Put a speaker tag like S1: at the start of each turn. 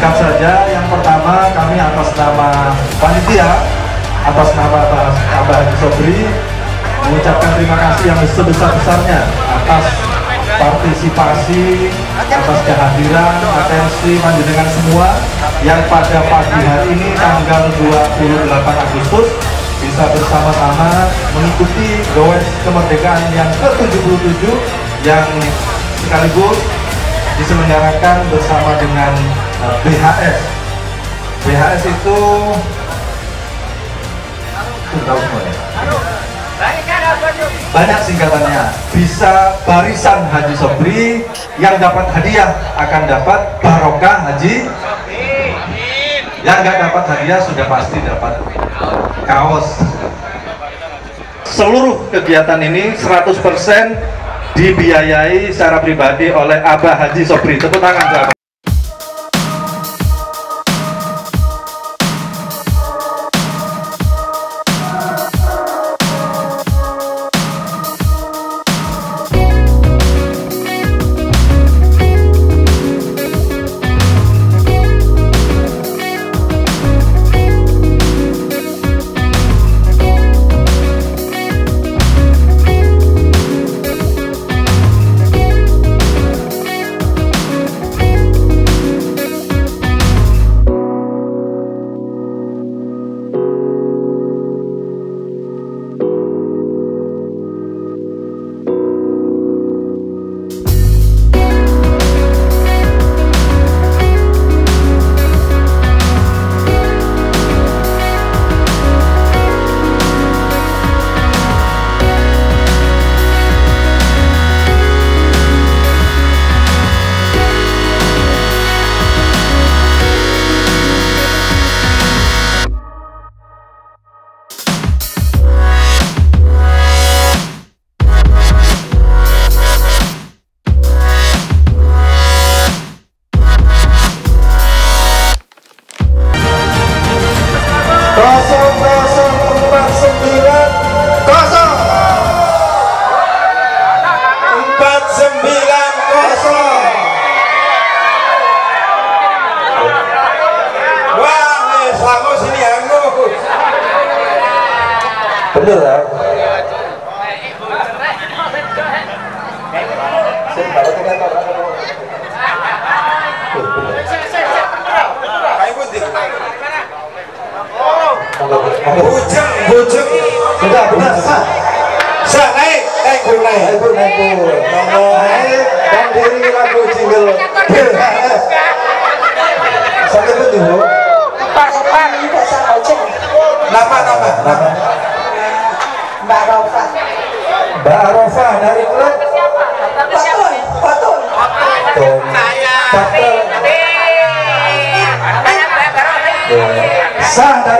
S1: Singkat saja, yang pertama kami atas nama panitia, atas nama Abah Sobri mengucapkan terima kasih yang sebesar-besarnya atas partisipasi, atas kehadiran, atensi panjenengan semua yang pada pagi hari ini tanggal 28 Agustus bisa bersama-sama mengikuti Gowes Kemerdekaan yang ke-77 yang sekaligus diselenggarakan bersama dengan BHS. BHS itu tahu ya? Banyak singkatannya. Bisa barisan Haji Sobri yang dapat hadiah akan dapat barokah Haji. Yang nggak dapat hadiah sudah pasti dapat kaos. Seluruh kegiatan ini 100% dibiayai secara pribadi oleh Abah Haji Sobri. Tepuk tangan Abah.
S2: Kayak putih bujeng bujeng
S1: sudah benar sah
S2: sa naik naik gue naik.
S1: Naik pur naik. Pur naik. Dan diri lagu jingle. BHS sakit pun ibu
S3: Pak. Sopan juga sama aja.
S2: nama nama. Nama
S1: sah dari Bujeng Mbak